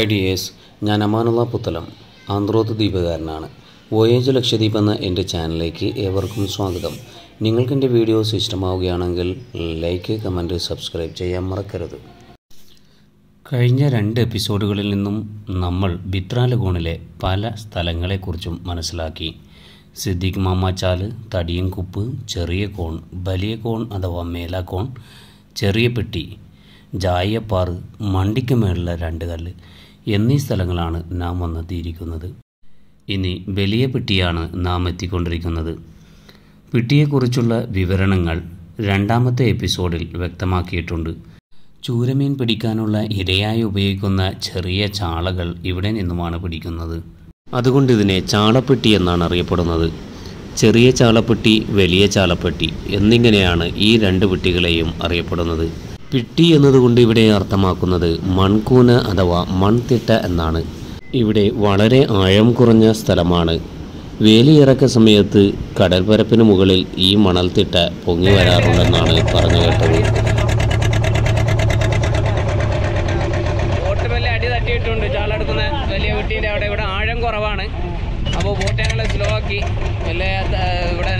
High ഡി എസ് ഞാൻ അമാനുള്ള പുത്തലം ആന്ത്രോത്ത് ദ്വീപുകാരനാണ് വോയേജ് ലക്ഷദ്വീപ് എന്ന എന്റെ ചാനലിലേക്ക് ഏവർക്കും സ്വാഗതം. നിങ്ങൾക്ക് എന്റെ വീഡിയോസ് ഇഷ്ടമാവുകയാണെങ്കിൽ ലൈക്ക് കമന്റ് സബ്സ്ക്രൈബ് ചെയ്യാൻ മറക്കരുത്. കഴിഞ്ഞ രണ്ട് എപ്പിസോഡുകളിൽ നിന്നും നമ്മൾ ബിത്ര ലഗൂണിലെ പല സ്ഥലങ്ങളെക്കുറിച്ചും മനസ്സിലാക്കി. സിദ്ദിഖ് മാമാച്ചാൽ തടിയൻകുപ്പ് ചെറിയ കോൺ വലിയ കോൺ അഥവാ മേലാക്കോൺ ചെറിയ പെട്ടി ജായപ്പാറ് മണ്ടിക്ക് മേളിലെ രണ്ട് കല്ല് എന്നീ സ്ഥലങ്ങളാണ് നാം വന്നെത്തിയിരിക്കുന്നത്. ഇനി വലിയ പെട്ടിയാണ് നാം എത്തിക്കൊണ്ടിരിക്കുന്നത്. പിട്ടിയെക്കുറിച്ചുള്ള വിവരണങ്ങൾ രണ്ടാമത്തെ എപ്പിസോഡിൽ വ്യക്തമാക്കിയിട്ടുണ്ട്. ചൂരമീൻ പിടിക്കാനുള്ള ഇരയായി ഉപയോഗിക്കുന്ന ചെറിയ ചാളകൾ ഇവിടെ നിന്നുമാണ് പിടിക്കുന്നത്. അതുകൊണ്ട് ഇതിനെ ചാളപ്പെട്ടി എന്നാണ് അറിയപ്പെടുന്നത്. ചെറിയ ചാളപ്പെട്ടി വലിയ ചാളപ്പെട്ടി എന്നിങ്ങനെയാണ് ഈ രണ്ട് പെട്ടികളെയും അറിയപ്പെടുന്നത്. പിട്ടി എന്നതുകൊണ്ട് ഇവിടെ അർത്ഥമാക്കുന്നത് മൺകൂന അഥവാ മൺതിട്ട എന്നാണ്. ഇവിടെ വളരെ ആഴം കുറഞ്ഞ സ്ഥലമാണ്. വേലിയിറക്ക സമയത്ത് കടൽപ്പരപ്പിന് മുകളിൽ ഈ മണൽത്തിട്ട പൊങ്ങി വരാറുണ്ടെന്നാണ് പറഞ്ഞു കേട്ടത്. വലിയ ഇവിടെ കുറവാണ്. അപ്പോൾ ബോട്ട് സ്ലോ ആക്കി ഇവിടെ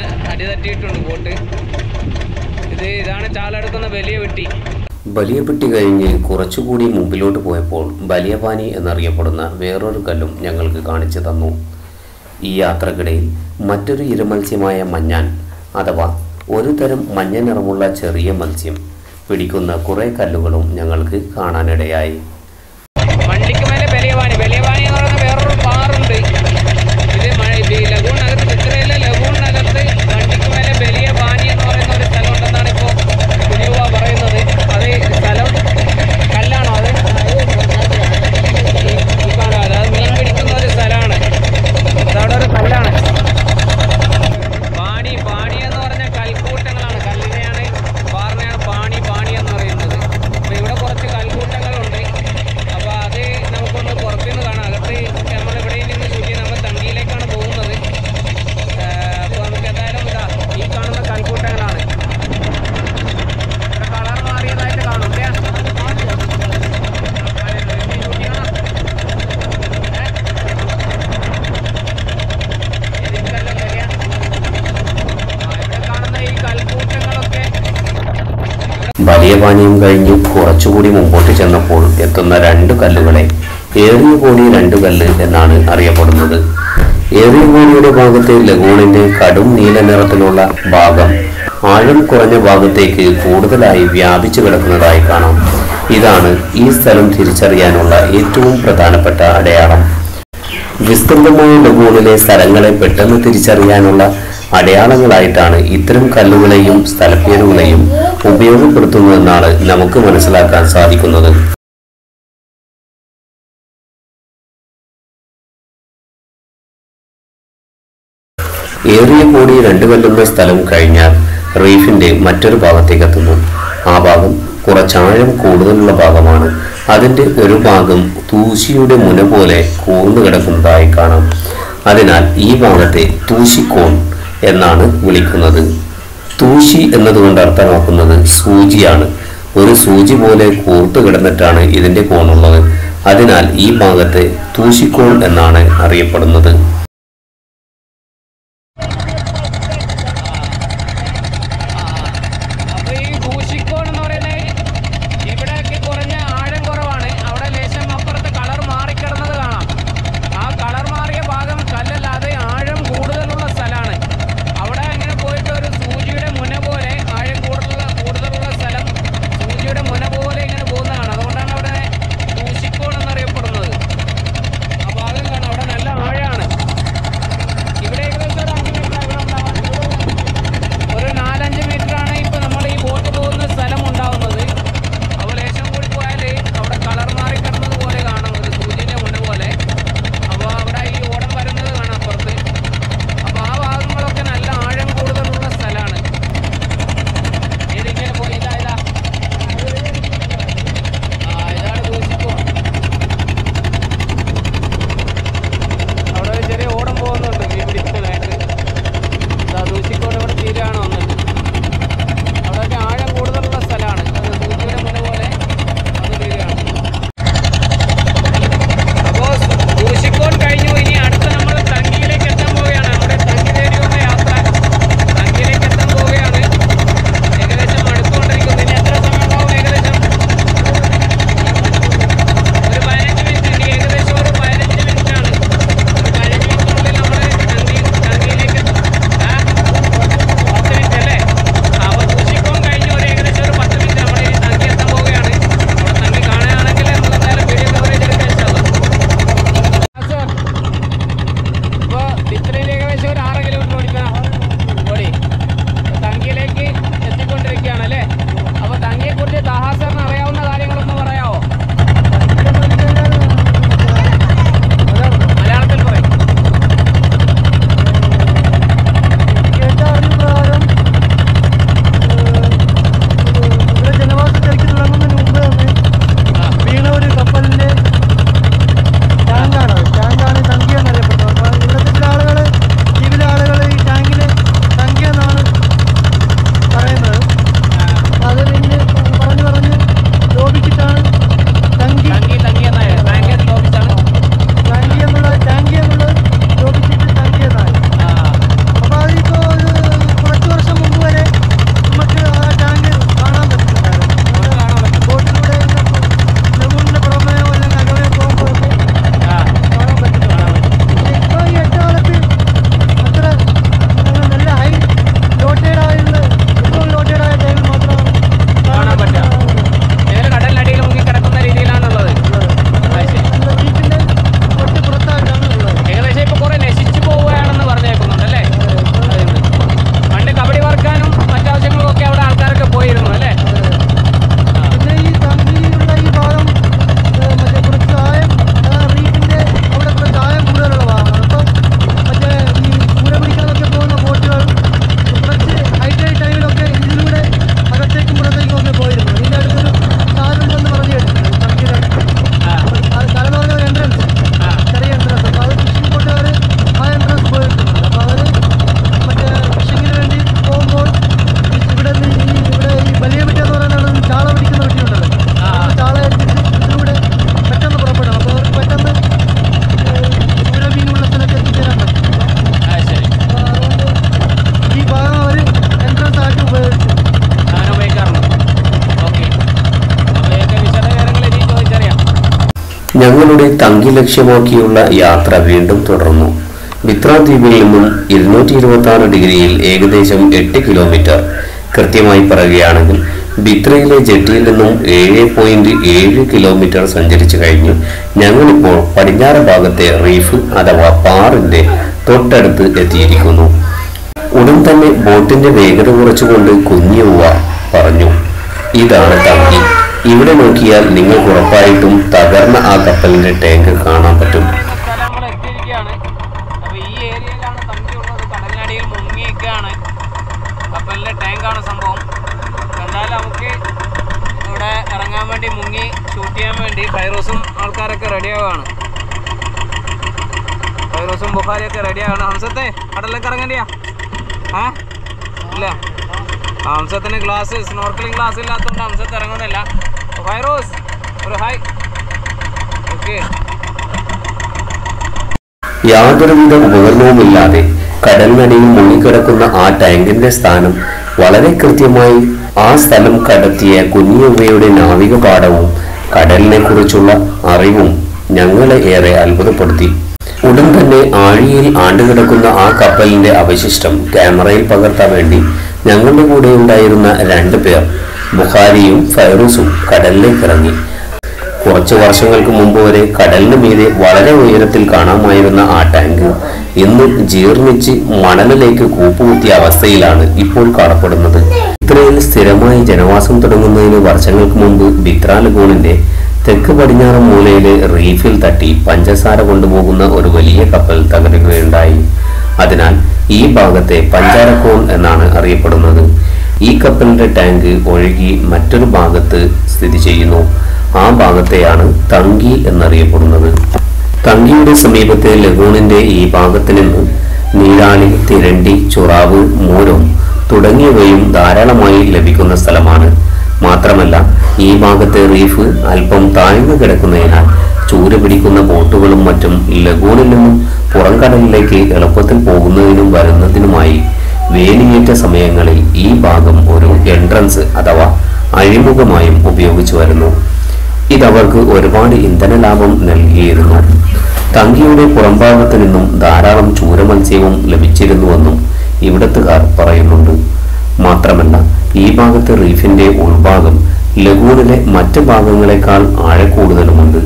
ബോട്ട്. ഇത് ഇതാണ് ചാളെടുക്കുന്ന വലിയ വെട്ടി. വലിയ പെട്ടി കഴിഞ്ഞ് കുറച്ചുകൂടി മുമ്പിലോട്ട് പോയപ്പോൾ ബലിയപാനി എന്നറിയപ്പെടുന്ന വേറൊരു കല്ലും ഞങ്ങൾക്ക് കാണിച്ചു തന്നു. ഈ യാത്രക്കിടയിൽ മറ്റൊരു ഇരമത്സ്യമായ മഞ്ഞാൻ അഥവാ ഒരു തരം മഞ്ഞ നിറമുള്ള ചെറിയ മത്സ്യം പിടിക്കുന്ന കുറേ കല്ലുകളും ഞങ്ങൾക്ക് കാണാനിടയായി വണ്ടിക്ക് മേലെ വലിയ പാനി വലിയ പാനി എന്ന് പറയുന്ന വേറൊരു പാറുണ്ട് ഇത് മഴ ഇത് ഈ ലഗൂണിനകത്ത് ചിത്രയിലെ ലഗൂണിനകത്ത് വണ്ടിക്ക് മേലെ വലിയ പാനി എന്ന് പറയുന്ന ഒരു സ്ഥലം ഉണ്ടെന്നാണ് ഇപ്പോൾ കുഞ്ഞുവ പറയുന്നത് അത് സ്ഥലം കല്ലാണോ അത് ഈ- ഈ കാണാം അത് മീൻ പിടിക്കുന്ന ഒരു സ്ഥലമാണ് അതവിടെ ഒരു കല്ലാണ് പാണി പാണി എന്ന് പറഞ്ഞ കൽക്കൂട്ടങ്ങളാണ് കല്ലിനെയാണ് പാറിനെയാണ് പാണി പാണി എന്ന് പറയുന്നത് അപ്പോൾ ഇവിടെ കുറച്ച് കൽക്കൂട്ടങ്ങളുണ്ട് അപ്പോൾ അത് നമുക്കൊന്ന് പുറത്തുനിന്ന് കാണാം അകത്ത് നമ്മൾ ഇവിടെ നിന്ന് ചുറ്റി നമ്മൾ തണ്ടിയിലേക്കാണ് പോകുന്നത് അപ്പോൾ നമുക്ക് എന്തായാലും ഇതാ ഈ കാണുന്ന കൽക്കൂട്ടങ്ങളാണ് ഇവിടെ കളർ മാറിയതായിട്ട് കാണും ഇല്ലേ? ഈ ചുറ്റി കാണാം. ഏ? ഇതിൽക്കെല്ലാം വരിക. ആ, ഇവിടെ കാണുന്ന ഈ കൽക്കൂട്ടങ്ങളൊക്കെ വലിയ പാനീയം കഴിഞ്ഞ് കുറച്ചുകൂടി മുമ്പോട്ട് ചെന്നപ്പോൾ എത്തുന്ന രണ്ട് കല്ലുകളെ ഏറിയ കോണി രണ്ട് കല്ല് എന്നാണ് അറിയപ്പെടുന്നത്. ഏറിയ കോണിയുടെ ഭാഗത്തെ ലഗൂണിന്റെ കടും നീല നിറത്തിലുള്ള ഭാഗം ആഴം കുറഞ്ഞ ഭാഗത്തേക്ക് കൂടുതലായി വ്യാപിച്ചു കിടക്കുന്നതായി കാണാം. ഇതാണ് ഈ സ്ഥലം തിരിച്ചറിയാനുള്ള ഏറ്റവും പ്രധാനപ്പെട്ട അടയാളം. വിസ്തൃതമായ ലഗൂണിലെ സ്ഥലങ്ങളെ പെട്ടെന്ന് തിരിച്ചറിയാനുള്ള അടയാളങ്ങളായിട്ടാണ് ഇത്തരം കല്ലുകളെയും സ്ഥലപ്പേരുകളെയും ഉപയോഗപ്പെടുത്തുന്നതെന്നാണ് നമുക്ക് മനസ്സിലാക്കാൻ സാധിക്കുന്നത്. ഏറിയ കൂടി രണ്ടു കല്ലുള്ള സ്ഥലം കഴിഞ്ഞാൽ റീഫിന്റെ മറ്റൊരു ഭാഗത്തേക്ക് എത്തുന്നു. ആ ഭാഗം കുറച്ചാഴം കൂടുതലുള്ള ഭാഗമാണ്. അതിന്റെ ഒരു ഭാഗം തൂശിയുടെ മുന പോലെ കൂർന്നു കിടക്കുന്നതായി കാണാം. അതിനാൽ ഈ ഭാഗത്തെ തൂശിക്കോൺ എന്നാണ് വിളിക്കുന്നത്. തൂശി എന്നതുകൊണ്ട് അർത്ഥമാക്കുന്നത് സൂചിയാണ്. ഒരു സൂചി പോലെ കൂർത്തു കിടന്നിട്ടാണ് ഇതിന്റെ കോണുള്ളത്. അതിനാൽ ഈ ഭാഗത്തെ തൂശിക്കോൾ എന്നാണ് അറിയപ്പെടുന്നത്. തങ്കി ലക്ഷ്യമാക്കിയുള്ള യാത്ര വീണ്ടും തുടർന്നു. ബിത്ര ദ്വീപിൽ നിന്നും ഇരുന്നൂറ്റി ഇരുപത്തി ആറ് ഡിഗ്രിയിൽ ഏകദേശം എട്ട് കിലോമീറ്റർ കൃത്യമായി പറയുകയാണെങ്കിൽ ബിത്രയിലെ ജെട്ടിയിൽ നിന്നും ഏഴ് പോയിന്റ് ഏഴ് കിലോമീറ്റർ സഞ്ചരിച്ചു കഴിഞ്ഞു. ഞങ്ങളിപ്പോൾ പടിഞ്ഞാറ് ഭാഗത്തെ റീഫ് അഥവാ പാറിന്റെ തൊട്ടടുത്ത് എത്തിയിരിക്കുന്നു. ഉടൻ തന്നെ ബോട്ടിന്റെ വേഗത കുറച്ചുകൊണ്ട് കുഞ്ഞുവ പറഞ്ഞു ഇതാണ് തങ്കി ഇവിടെ നോക്കിയാൽ നിങ്ങൾക്ക് ഉറപ്പായിട്ടും തകർന്ന ആ കപ്പലിന്റെ ടാങ്ക് കാണാൻ പറ്റും. കപ്പലിന്റെ ടാങ്കാണ് സംഭവം. എന്തായാലും നമുക്ക് ഇവിടെ ഇറങ്ങാൻ വേണ്ടി മുങ്ങി ഷൂട്ട് ചെയ്യാൻ വേണ്ടി ഫൈറോസും ആൾക്കാരൊക്കെ റെഡിയാവുകയാണ് ഫൈറോസും ബുഖാരിയൊക്കെ റെഡിയാണ് ഹംസത്തെ കടലിലേക്ക് ഇറങ്ങണ്ടിയാ? ആ ഇല്ല. ഹംസത്തിന് ഗ്ലാസ് സ്നോർക്കലിംഗ് ഗ്ലാസ് ഇല്ലാത്തതുകൊണ്ട് ഹംസത്ത് ഇറങ്ങുന്നില്ല. ഫൈറോസ് ഒരു ഹായ് ഓക്കെ യാതൊരുവിധ ഉപകരണവുമില്ലാതെ കടലിനടിയിൽ മുങ്ങിക്കിടക്കുന്ന ആ ടാങ്കിന്റെ സ്ഥാനം വളരെ കൃത്യമായി ആ സ്ഥലം കടത്തിയ കുഞ്ഞുവയുടെ നാവിക പാഠവും കടലിനെ കുറിച്ചുള്ള അറിവും ഞങ്ങളെ ഏറെ അത്ഭുതപ്പെടുത്തി. ഉടൻ തന്നെ ആഴിയിൽ ആണ്ടുകിടക്കുന്ന ആ കപ്പലിന്റെ അവശിഷ്ടം ക്യാമറയിൽ പകർത്താൻ വേണ്ടി ഞങ്ങളുടെ കൂടെ ഉണ്ടായിരുന്ന രണ്ടു പേർ ബുഖാരിയും ഫൈറൂസും കടലിലേക്ക് ഇറങ്ങി കുറച്ച് വർഷങ്ങൾക്ക് മുമ്പ് വരെ കടലിന് മീതെ വളരെ ഉയരത്തിൽ കാണാമായിരുന്ന ആ ടാങ്ക് ഇന്ന് ജീർണിച്ച് മണലിലേക്ക് കൂപ്പുകുത്തിയ അവസ്ഥയിലാണ് ഇപ്പോൾ കാണപ്പെടുന്നത്. ഇത്രയും സ്ഥിരമായി ജനവാസം തുടങ്ങുന്നതിന് വർഷങ്ങൾക്ക് മുമ്പ് ബിത്ര തെക്ക് പടിഞ്ഞാറ് മൂലയിലെ റീഫിൽ തട്ടി പഞ്ചസാര കൊണ്ടുപോകുന്ന ഒരു വലിയ കപ്പൽ തകരുകയുണ്ടായി. അതിനാൽ ഈ ഭാഗത്തെ പഞ്ചാരക്കോൺ എന്നാണ് അറിയപ്പെടുന്നത്. ഈ കപ്പലിന്റെ ടാങ്ക് ഒഴുകി മറ്റൊരു ഭാഗത്ത് സ്ഥിതി ചെയ്യുന്നു. ആ ഭാഗത്തെയാണ് തങ്കി എന്നറിയപ്പെടുന്നത്. തങ്കിയുടെ സമീപത്തെ ലഗൂണിന്റെ ഈ ഭാഗത്ത് നിന്ന് നീരാളി തിരണ്ടി ചുറാവ് മൂരം തുടങ്ങിയവയും ധാരാളമായി ലഭിക്കുന്ന സ്ഥലമാണ്. മാത്രമല്ല ഈ ഭാഗത്തെ റീഫ് അല്പം താഴ്ന്നു കിടക്കുന്നതിനാൽ ചൂര് പിടിക്കുന്ന ബോട്ടുകളും മറ്റും ലഗൂണിൽ നിന്നും പുറംകടലിലേക്ക് എളുപ്പത്തിൽ പോകുന്നതിനും വരുന്നതിനുമായി വേലിയേറ്റ സമയങ്ങളിൽ ഈ ഭാഗം ഒരു എൻട്രൻസ് അഥവാ അഴിമുഖമായും ഉപയോഗിച്ചു വരുന്നു. ഇതവർക്ക് ഒരുപാട് ഇന്ധന ലാഭം നൽകിയിരുന്നു. തങ്കിയുടെ പുറംഭാഗത്തു നിന്നും ധാരാളം ചൂരമത്സ്യവും ലഭിച്ചിരുന്നുവെന്നും ഇവിടത്തുകാർ പറയുന്നുണ്ട്. മാത്രമല്ല ഈ ഭാഗത്തെ റീഫിന്റെ ഉൾഭാഗം ലഗൂണിലെ മറ്റ് ഭാഗങ്ങളെക്കാൾ ആഴക്കൂടുതലുമുണ്ട്.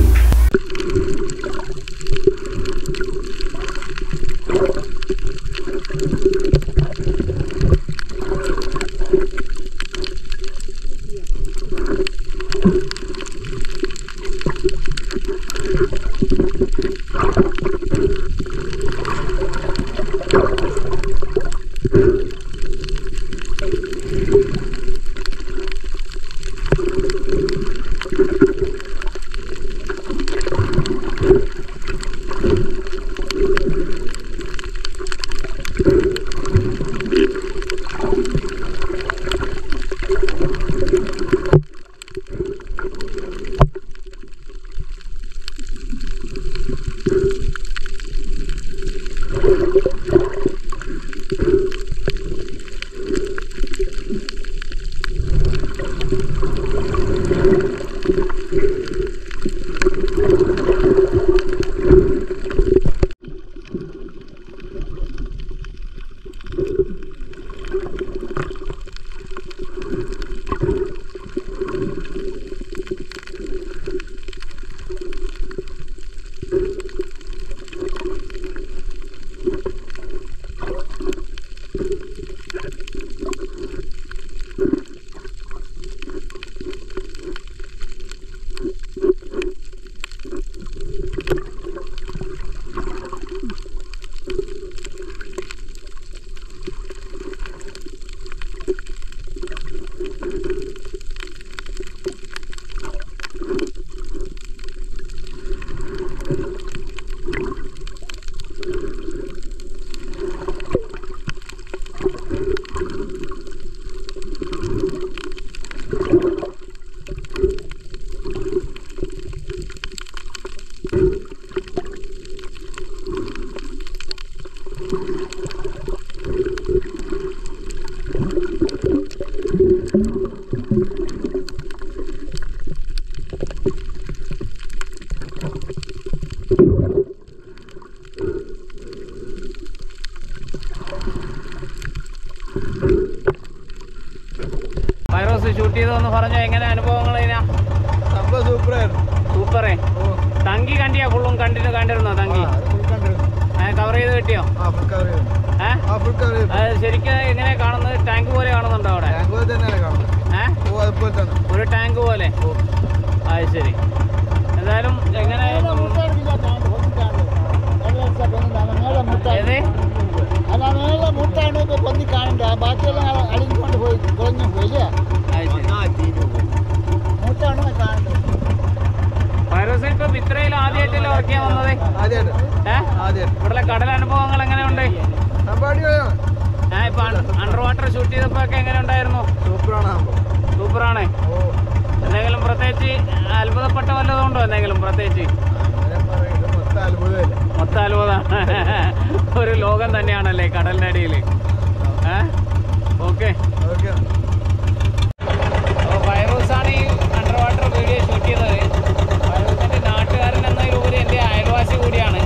വൈറോസ് ഷൂട്ട് ചെയ്തതെന്ന് പറഞ്ഞ എങ്ങനെ അനുഭവങ്ങൾ സൂപ്പറേ. തങ്കി കണ്ടിയാ ഫുള്ളും കണ്ടിട്ട് കണ്ടിരുന്നോ തങ്കി? കവർ ചെയ്ത് കിട്ടിയോ? ശരിക്കും എങ്ങനെ കാണുന്നത് ടാങ്ക് പോലെ കാണുന്നുണ്ടോ അവിടെ? ഒരു ടാങ്ക് പോലെ? അത് ശരി. എന്തായാലും എങ്ങനെ അല്ല മുട്ടാണ് ഇപ്പൊ പൊന്തി കാണണ്ട ബാക്കിയെല്ലാം അളിഞ്ഞുകൊണ്ട് പോയി കുറഞ്ഞു പോയില്ലേ അത് മുട്ടാണ് ഫൈറോസ് ഇപ്പൊ ഇത്രയിൽ ആദ്യമായിട്ടല്ലേ ഉറക്കിയാ വന്നത്? ഇവിടുത്തെ കടൽ അനുഭവങ്ങൾ എങ്ങനെയുണ്ട്? ഇപ്പൊ അണ്ടർ വാട്ടർ ഷൂട്ട് ചെയ്തപ്പോ എങ്ങനെ ഉണ്ടായിരുന്നു സൂപ്പറാണ്. എന്തെങ്കിലും പ്രത്യേകിച്ച് അത്ഭുതപ്പെട്ട വല്ലതും ഉണ്ടോ എന്തെങ്കിലും പ്രത്യേകിച്ച്? മൊത്തം അത്ഭുതമാണ് ഒരു ലോകം തന്നെയാണല്ലേ കടലിനടിയിൽ ഓക്കെ. ഫൈറൂസാണ് ഈ അണ്ടർ വാട്ടർ വീഡിയോ ഷൂട്ട് ചെയ്തത് ഫൈറൂസിന്റെ നാട്ടുകാരൻ എന്നതിലുപരി എന്റെ അയൽവാസി കൂടിയാണ്.